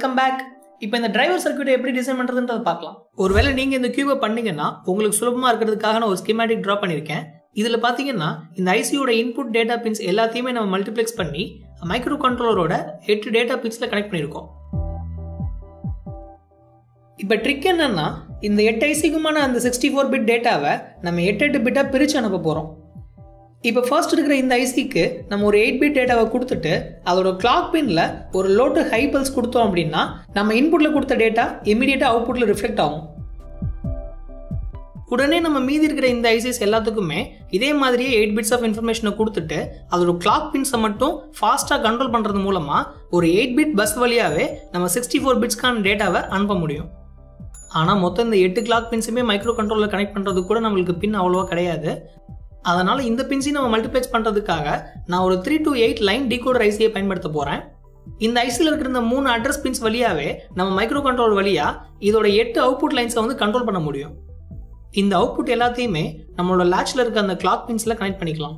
Welcome back இப்போ இந்த driver சர்க்யூட்டை எப்படி டிசைன் பண்ணுறதுன்றதை பார்க்கலாம். ஒருவேளை நீங்கள் இந்த கியூபை பண்ணீங்கன்னா உங்களுக்கு சுலபமாக இருக்கிறதுக்காக நான் ஒரு ஸ்கீமேட்டிக் ட்ரா பண்ணியிருக்கேன் இதில் பார்த்தீங்கன்னா இந்த ஐசியோட இன்புட் டேட்டா பின்ஸ் எல்லாத்தையுமே நம்ம மல்டிப்ளெக்ஸ் பண்ணி மைக்ரோ கண்ட்ரோலரோட எட்டு டேட்டா பின்ஸில் கனெக்ட் பண்ணியிருக்கோம் இப்போ ட்ரிக் என்னன்னா இந்த எட்டு ஐசிக்குமான அந்த சிக்ஸ்டி ஃபோர் பிட் டேட்டாவை நம்ம எட்டு எட்டு பிட்டாக பிரித்து அனுப்ப போகிறோம் இப்போ ஃபர்ஸ்ட் இருக்கிற இந்த ஐசிக்கு நம்ம ஒரு எயிட் பிட் டேட்டாவை கொடுத்துட்டு அதோட கிளாக் பின்ல ஒரு லோட்டு ஹை பல்ஸ் கொடுத்தோம் அப்படின்னா நம்ம இன்புட்ல கொடுத்த டேட்டா இமீடியட்டா அவுட்புட்ல ரிஃப்ளெக்ட் ஆகும். உடனே நம்ம மீதி இருக்கிற இந்த ஐசிஸ் எல்லாத்துக்குமே இதே மாதிரியே எயிட் பிட்ஸ் ஆஃப் இன்ஃபர்மேஷனை கொடுத்துட்டு அதோட கிளாக் பின்ஸை மட்டும் ஃபாஸ்ட்டாக கண்ட்ரோல் பண்ணுறது மூலமாக ஒரு எயிட் பிட் பஸ் வழியாகவே நம்ம சிக்ஸ்டி ஃபோர் பிட்ஸ்க்கான டேட்டாவை அனுப்ப முடியும். ஆனால் மொத்தம் இந்த எட்டு கிளாக் பின்ஸுமே மைக்ரோ கண்ட்ரோலில் கனெக்ட் பண்ணுறது கூட நம்மளுக்கு பின் அவ்வளோவா கிடையாது. அதனால் இந்த பின்ஸையும் நம்ம மல்டிப்ளெக்ஸ் பண்ணுறதுக்காக நான் ஒரு three to eight line decoder ஐசியை பயன்படுத்த போகிறேன் இந்த ஐசியில் இருக்கிற இந்த மூணு அட்ரஸ் பின்ஸ் வழியாகவே நம்ம மைக்ரோ கண்ட்ரோல் வழியாக இதோட எட்டு அவுட்புட் லைன்ஸை வந்து கண்ட்ரோல் பண்ண முடியும். இந்த அவுட்புட் எல்லாத்தையுமே நம்மளோட லேட்சில் இருக்க அந்த கிளாக் பின்ஸில் கனெக்ட் பண்ணிக்கலாம்.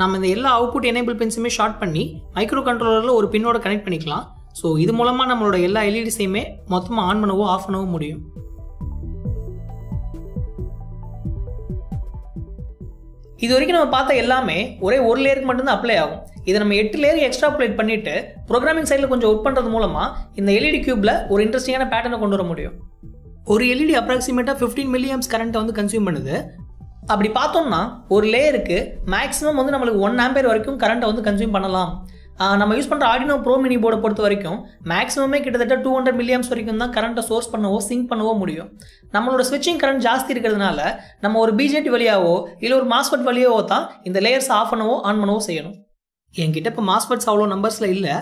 நம்ம இந்த எல்லா அவுட்புட் எனேபிள் பின்ஸுமே ஷார்ட் பண்ணி மைக்ரோ கண்ட்ரோலரில் ஒரு பின்னோட கனெக்ட் பண்ணிக்கலாம். ஸோ இது மூலமாக நம்மளோட எல்லா எல்இடிஸையுமே மொத்தமாக ஆன் பண்ணவோ ஆஃப் பண்ணவோ முடியும். இது வரைக்கும் நம்ம பார்த்த எல்லாமே ஒரே ஒரு லேயருக்கு மட்டும்தான் அப்ளை ஆகும். இதை நம்ம எட்டு லேயர் எக்ஸ்ட்ராப்புலேட் பண்ணிட்டு ப்ரோக்ராமிங் சைடில் கொஞ்சம் ஒர்க் பண்ணுறது மூலமாக இந்த எல்இடி கியூப்ல ஒரு இன்ட்ரெஸ்டிங்கான பேட்டர்னை கொண்டு வர முடியும். ஒரு எல்இடி அப்ராக்சிமேட்டாக ஃபிஃப்டீன் மில்லியம்ஸ் கரண்ட்டை வந்து கன்சியூம் பண்ணுது. அப்படி பார்த்தோம்னா ஒரு லேயருக்கு மேக்ஸிமம் வந்து நம்மளுக்கு ஒன் ஆம்பேர் வரைக்கும் கரண்ட்டை வந்து கன்சியூம் பண்ணலாம். நம்ம யூஸ் பண்ணுற ஆடினோ ப்ரோ மினி போர்டை பொறுத்த வரைக்கும் மேக்ஸிமமே கிட்டத்தட்ட டூ ஹண்ட்ரட் மில்லியம்ஸ் வரைக்கும் தான் கரண்ட்டை சோர்ஸ் பண்ணவோ சிங்க் பண்ணவோ முடியும். நம்மளோட ஸ்விட்சிங் கரண்ட் ஜாஸ்தி இருக்கிறதுனால நம்ம ஒரு பிஜேடி வழியாவோ இல்லை ஒரு மாஸ்பெட் வழியாவோ தான் இந்த லேயர்ஸ் ஆஃப் பண்ணவோ ஆன் பண்ணவோ செய்யணும். என்கிட்ட இப்போ மாஸ்பெட்ஸ் அவ்வளோ நம்பர்ஸில் இல்லை.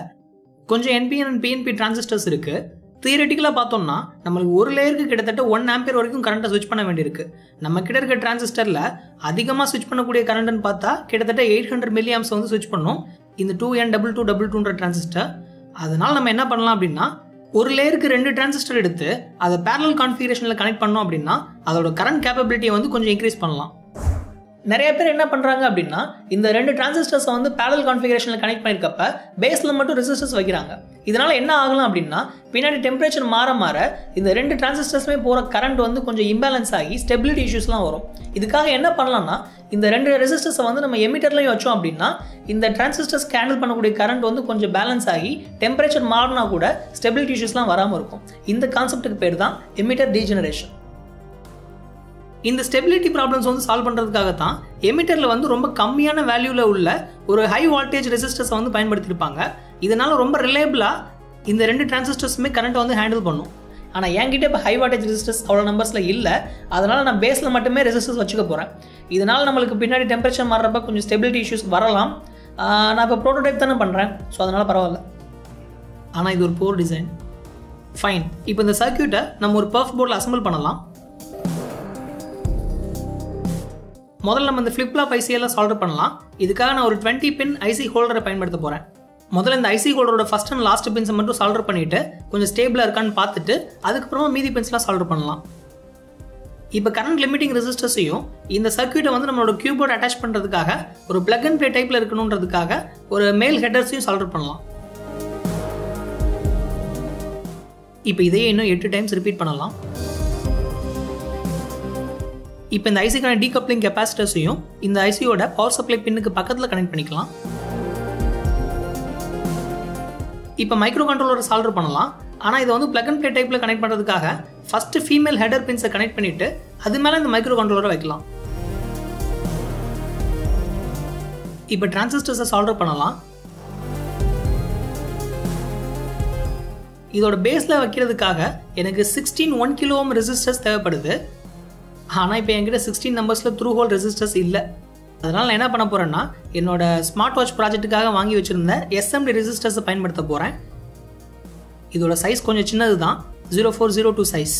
கொஞ்சம் என்பிஎன் அண்ட் பிஎன்பி டிரான்சிஸ்டர்ஸ் இருக்குது தியரட்டிக்கலாக பார்த்தோம்னா நம்மளுக்கு ஒரு லேயருக்கு கிட்டத்தட்ட ஒன் ஆம்பியர் வரைக்கும் கரண்ட்டை ஸ்விட்ச் பண்ண வேண்டியிருக்கு. நம்ம கிட்ட இருக்க டிரான்சிஸ்டரில் அதிகமாக ஸ்விட்ச் பண்ணக்கூடிய கரண்ட்னு பார்த்தா கிட்டத்தட்ட எயிட் ஹண்ட்ரட் மில்லியாம்ஸ் வந்து ஸ்விட்ச் பண்ணும். இந்த two N double two double டூன்ற transistor அதனால் நம்ம என்ன பண்ணலாம் அப்படின்னா ஒரு லேயருக்கு ரெண்டு டிரான்சிஸ்டர் எடுத்து அதை பேரல் கான்ஃபிகரேஷனில் கனெக்ட் பண்ணோம் அப்படின்னா அதோட கரண்ட் கேப்பபிலிட்டியை வந்து கொஞ்சம் இன்க்ரீஸ் பண்ணலாம். நிறைய பேர் என்ன பண்ணுறாங்க அப்படின்னா இந்த ரெண்டு டிரான்சிஸ்டர்ஸை வந்து பேரல் கான்ஃபிகரேஷனில் கனெக்ட் பண்ணியிருக்கப்ப பேஸில் மட்டும் ரெசிஸ்டர்ஸ் வைக்கிறாங்க. இதனால் என்ன ஆகலாம் அப்படின்னா பின்னாடி டெம்பரேச்சர் மாற மாற இந்த ரெண்டு டிரான்சிஸ்டர்ஸுமே போகிற கரண்ட் வந்து கொஞ்சம் இம்பேலன்ஸ் ஆகி ஸ்டெபிலிட்டி இஷ்யூஸ்லாம் வரும். இதுக்காக என்ன பண்ணலாம்னா இந்த ரெண்டு ரெசிஸ்டர்ஸை வந்து நம்ம எமிட்டர்லையும் வச்சோம் அப்படின்னா இந்த டிரான்சிஸ்டர்ஸ் ஹேண்டில் பண்ணக்கூடிய கரண்ட் வந்து கொஞ்சம் பேலன்ஸ் ஆகி டெம்பரேச்சர் மாறினா கூட ஸ்டெபிலிட்டி இஷ்யூஸ்லாம் வராமல் இருக்கும். இந்த கான்செப்ட்டுக்கு பேர் தான் எமிட்டர் டீஜெனரேஷன் இந்த ஸ்டெபிலிட்டி ப்ராப்ளம்ஸ் வந்து சால்வ் பண்ணுறதுக்காக தான் எமிட்டரில் வந்து ரொம்ப கம்மியான வேல்யூவில் உள்ள ஒரு ஹை வால்டேஜ் ரெசிஸ்டர்ஸை வந்து பயன்படுத்தியிருப்பாங்க. இதனால் ரொம்ப ரிலேபிளாக இந்த ரெண்டு டிரான்சிஸ்டர்ஸுமே கரண்ட்டை வந்து ஹேண்டில் பண்ணும். ஆனால் என்கிட்ட இப்போ ஹை வாட்டேஜ் ரெசிஸ்டர்ஸ் அவ்வளோ நம்பர்ஸில் இல்லை. அதனால் நான் பேஸில் மட்டுமே ரெசிஸ்டர்ஸ் வச்சுக்க போகிறேன் இதனால் நம்மளுக்கு பின்னாடி டெம்பரேச்சர் மாறுறப்ப கொஞ்சம் ஸ்டெபிலிட்டி இஷ்யூஸ் வரலாம். நான் இப்போ ப்ரோட்டோடைப் தானே பண்ணுறேன் ஸோ அதனால் பரவாயில்ல. ஆனால் இது ஒரு போர் டிசைன் ஃபைன் இப்போ இந்த சர்க்கியூட்டை நம்ம ஒரு பர்ஃப் போர்டில் அசம்பிள் பண்ணலாம். முதல்ல நம்ம இந்த ஃப்ளிப் ஐசியெல்லாம் சால்வ் பண்ணலாம். இதுக்காக நான் ஒரு டுவெண்ட்டி பின் ஐசி ஹோல்டரை பயன்படுத்த போகிறேன் முதல்ல இந்த ஐசி ஹோல்டரோட ஃபஸ்ட் அண்ட் லாஸ்ட் பின்ஸை மட்டும் சால்வ் பண்ணிவிட்டு கொஞ்சம் ஸ்டேபிளாக இருக்கான்னு பார்த்துட்டு அதுக்கப்புறமா மீதி பின்ஸ்லாம் சால்வ் பண்ணலாம். இப்போ கரண்ட் லிமிட்டிங் ரெசிஸ்டர்ஸையும் இந்த சர்க்கியூட்டை வந்து நம்மளோட கியூபோர்ட் அட்டாச் பண்ணுறதுக்காக ஒரு பிளக் அண்ட் ப்ளே டைப்பில் இருக்கணுன்றதுக்காக ஒரு மேல் ஹெட்டர்ஸையும் சால்வ் பண்ணலாம். இப்போ இதையே இன்னும் எட்டு டைம்ஸ் ரிப்பீட் பண்ணலாம். இப்போ இந்த ஐசிக்கான டீகப்ளிங் கெப்பாசிட்டர்ஸையும் இந்த ஐசியோட பவர் சப்ளை பின்னுக்கு பக்கத்தில் கனெக்ட் பண்ணிக்கலாம். இப்போ மைக்ரோ கண்ட்ரோலரை சால்டர் பண்ணலாம். ஆனால் இதை வந்து பிளக் அண்ட் ப்ளே டைப்பில் கனெக்ட் பண்ணுறதுக்காக ஃபஸ்ட்டு ஃபீமேல் ஹெடர் பின்ஸை கனெக்ட் பண்ணிவிட்டு அது மேலே இந்த மைக்ரோ கண்ட்ரோலரை வைக்கலாம். இப்போ டிரான்சிஸ்டர்ஸை சால்டர் பண்ணலாம். இதோட பேஸில் வைக்கிறதுக்காக எனக்கு sixteen one kilo ohm resistors தேவைப்படுது. ஆனால் இப்போ என்கிட்ட சிக்ஸ்டீன் நம்பர்ஸில் த்ரூ ஹோல் ரெசிஸ்டர்ஸ் இல்லை. அதனால் நான் என்ன பண்ண போகிறேன்னா என்னோட ஸ்மார்ட் வாட்ச் ப்ராஜெக்ட்டுக்காக வாங்கி வச்சுருந்த எஸ்எம்டி ரெசிஸ்டர்ஸை பயன்படுத்த போகிறேன் இதோட சைஸ் கொஞ்சம் சின்னது தான் zero four zero two size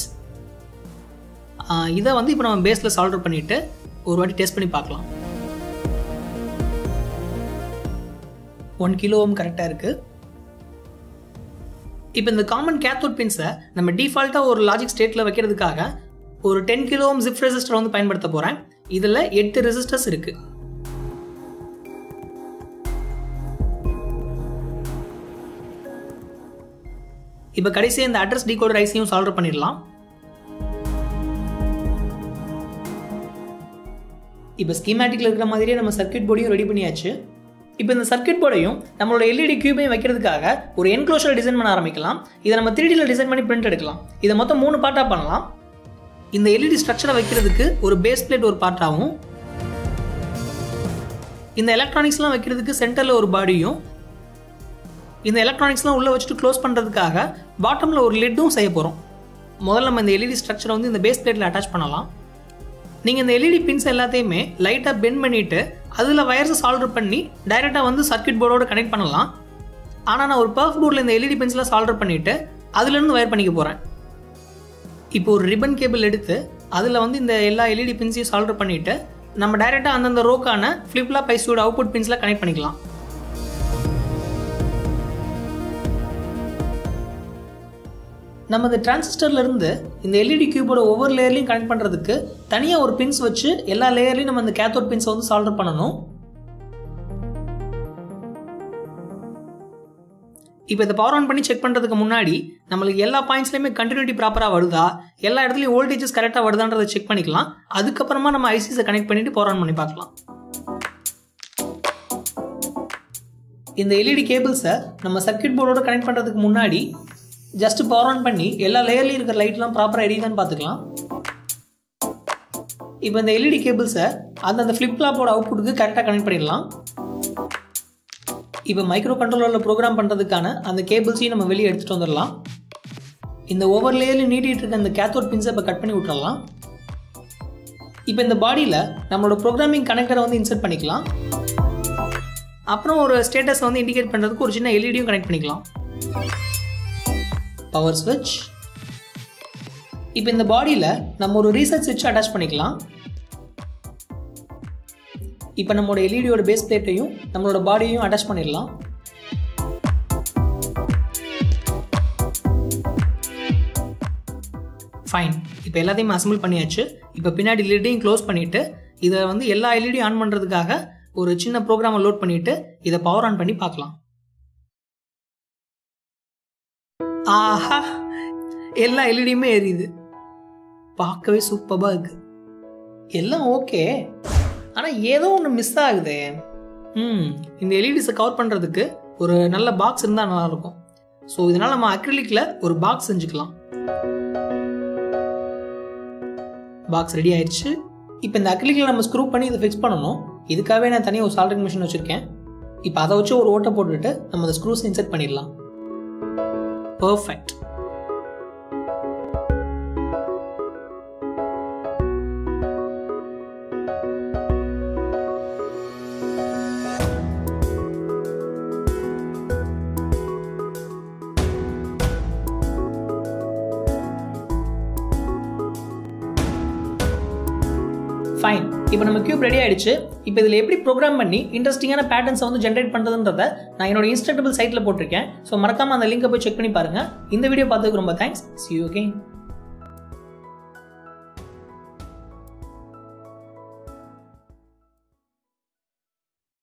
இதை வந்து இப்போ நம்ம பேஸில் சால்டர் பண்ணிவிட்டு ஒரு வாட்டி டெஸ்ட் பண்ணி பார்க்கலாம். ஒன் கிலோவும் கரெக்டாக இருக்குது இப்போ இந்த காமன் கேத்தோட் பின்ஸை நம்ம டிஃபால்ட்டாக ஒரு லாஜிக் ஸ்டேட்டில் வைக்கிறதுக்காக ஒரு டென் கிலோ ஓம் ஜிப் ரெசிஸ்டர் வந்து பயன்படுத்த போகிறேன் இதில் எட்டு ரெசிஸ்டர்ஸ் இருக்குது இப்போ கடைசியாக இந்த அட்ரஸ் டிகோடர் ஐசியும் சால்வ் பண்ணிடலாம். இப்போ ஸ்கீமேட்டிக்கில் இருக்கிற மாதிரியே நம்ம சர்க்கியூட் போர்டையும் ரெடி பண்ணியாச்சு. இப்போ இந்த சர்க்கியூட் போர்டையும் நம்மளோட எல்இடி கியூபையும் வைக்கிறதுக்காக ஒரு என்க்ளோஷர் டிசைன் பண்ண ஆரம்பிக்கலாம். இதை நம்ம த்ரீடியில் டிசைன் பண்ணி பிரிண்ட் எடுக்கலாம். இதை மொத்தம் மூணு பார்ட்டாக பண்ணலாம். இந்த எல்இடி ஸ்ட்ரக்சரை வைக்கிறதுக்கு ஒரு பேஸ் பிளேட் ஒரு பார்ட்டாகவும் இந்த எலக்ட்ரானிக்ஸ்லாம் வைக்கிறதுக்கு சென்டரில் ஒரு பாடியும் இந்த எலக்ட்ரானிக்ஸ்லாம் உள்ளே வச்சுட்டு க்ளோஸ் பண்ணுறதுக்காக பாட்டமில் ஒரு லிட்டும் செய்ய போகிறோம் முதல்ல நம்ம இந்த எல்இடி ஸ்ட்ரக்சரை வந்து இந்த பேஸ் பிளேட்டில் அட்டாச் பண்ணலாம். நீங்கள் இந்த எல்இடி பின்ஸ் எல்லாத்தையுமே லைட்டாக பெண்ட் பண்ணிவிட்டு அதில் வயர்ஸை சால்டர் பண்ணி டைரெக்டாக வந்து சர்க்கியூட் போர்டோட கனெக்ட் பண்ணலாம். ஆனால் நான் ஒரு பர்ஃப் போர்டில் இந்த எல்இடி பின்ஸ்லாம் சால்டர் பண்ணிவிட்டு அதுலேருந்து வயர் பண்ணிக்க போகிறேன் இப்போ ஒரு ரிப்பன் கேபிள் எடுத்து அதில் வந்து இந்த எல்லா எல்இடி பின்ஸையும் சால்டர் பண்ணிவிட்டு நம்ம டைரெக்டாக அந்தந்த ரோக்கான ஃப்ளிப்லாப் ஐசியோட அவுட்புட் பின்ஸில் கனெக்ட் பண்ணிக்கலாம். நமது டிரான்சிஸ்டர்ல இருந்து இந்த எல்இடி கியூபோட ஒவ்வொரு லேயர்லையும் கனெக்ட் பண்ணுறதுக்கு தனியாக ஒரு பின்ஸ் வச்சு எல்லா லேயர்லையும் நம்ம இந்த கேத்தோட் பின்ஸை வந்து சால்டர் பண்ணணும். இப்போ இதை பவர் ஆன் பண்ணி செக் பண்ணுறதுக்கு முன்னாடி நம்மளுக்கு எல்லா பாயிண்ட்ஸ்லையுமே கண்டினியூட்டி ப்ராப்பராக வருதா? எல்லா இடத்துலையும் வோல்டேஜஸ் கரெக்டாக வருதான்றதை செக் பண்ணிக்கலாம். அதுக்கப்புறமா நம்ம ஐசிஸை கனெக்ட் பண்ணிட்டு பவர் ஆன் பண்ணி பார்க்கலாம். இந்த எல்இடி கேபிள்ஸை நம்ம சர்க்கியூட் போர்டோட கனெக்ட் பண்ணுறதுக்கு முன்னாடி ஜஸ்ட் பவர் ஆன் பண்ணி எல்லா லேயர்லையும் இருக்கிற லைட்லாம் ப்ராப்பராக எரியுதான்னு பார்த்துக்கலாம். இப்போ இந்த எல்இடி கேபிள்ஸை அந்தந்த ஃப்ளிப்லாப்போட அவுட்புட்டுக்கு கரெக்டாக கனெக்ட் பண்ணிடலாம். இப்போ மைக்ரோ கண்ட்ரோலரில் ப்ரோக்ராம் பண்ணுறதுக்கான அந்த கேபிள்ஸையும் நம்ம வெளியே எடுத்துகிட்டு வந்துடலாம். இந்த ஓவர் லேயர்லையும் நீட்டிகிட்டு இருக்க அந்த கேத்தோட் பின்ஸை இப்போ கட் பண்ணி விட்டுறலாம். இப்போ இந்த பாடியில் நம்மளோட ப்ரோக்ராமிங் கனெக்டரை வந்து இன்சர்ட் பண்ணிக்கலாம். அப்புறம் ஒரு ஸ்டேட்டஸை வந்து இண்டிகேட் பண்ணுறதுக்கு ஒரு சின்ன எல்இடியும் கனெக்ட் பண்ணிக்கலாம். பவர் ஸ்விட்ச் இப்போ இந்த பாடியில் நம்ம ஒரு ரீசர்ச் ஸ்விட்ச் அட்டாச் பண்ணிக்கலாம். இப்போ நம்மளோட எல்இடியோட பேஸ் பிளேட்டையும் நம்மளோட பாடியையும் அட்டாச் பண்ணிடலாம். ஃபைன் இப்போ எல்லாத்தையும் அசம்பிள் பண்ணியாச்சு. இப்போ பின்னாடி லிட்டையும் க்ளோஸ் பண்ணிவிட்டு இதை வந்து எல்லா எல்இடியும் ஆன் பண்ணுறதுக்காக ஒரு சின்ன ப்ரோக்ராமை லோட் பண்ணிவிட்டு இதை பவர் ஆன் பண்ணி பார்க்கலாம். ஆஹா! எல்லா எல்இடியுமே எரியுது. பார்க்கவே சூப்பராக இருக்குது எல்லாம் ஓகே ஆனால் ஏதோ ஒன்று மிஸ் ஆகுதே. ம். இந்த எல்இடிஸை கவர் பண்ணுறதுக்கு ஒரு நல்ல பாக்ஸ் இருந்தால் நல்லாயிருக்கும். ஸோ இதனால் நம்ம அக்ரிலிக்கில் ஒரு பாக்ஸ் செஞ்சுக்கலாம். பாக்ஸ் ரெடி ஆயிடுச்சு இப்போ இந்த அக்ரிலிக்கில் நம்ம ஸ்க்ரூ பண்ணி இதை ஃபிக்ஸ் பண்ணணும். இதுக்காகவே நான் தனியாக ஒரு சால்ட்ரிங் மிஷின் வச்சுருக்கேன். இப்போ அதை வச்சு ஒரு ஓட்டை போட்டுட்டு நம்ம அந்த ஸ்க்ரூஸ் இன்செர்ட் பண்ணிடலாம். பர்ஃபெக்ட் இப்போ நம்ம கியூப் ரெடி ஆயிடுச்சு. இப்போ இதில் எப்படி ப்ரோக்ராம் பண்ணி இன்ட்ரெஸ்டிங்கான பேட்டர்ன்ஸை வந்து ஜென்ரேட் பண்ணுறதுன்றத நான் என்னோட இன்ஸ்ட்ரக்டபிள் சைட்டில் போட்டிருக்கேன். ஸோ மறக்காமல் அந்த லிங்கை போய் செக் பண்ணி பாருங்கள் இந்த வீடியோ பார்த்ததுக்கு ரொம்ப தேங்க்ஸ் சி யூ ஓகே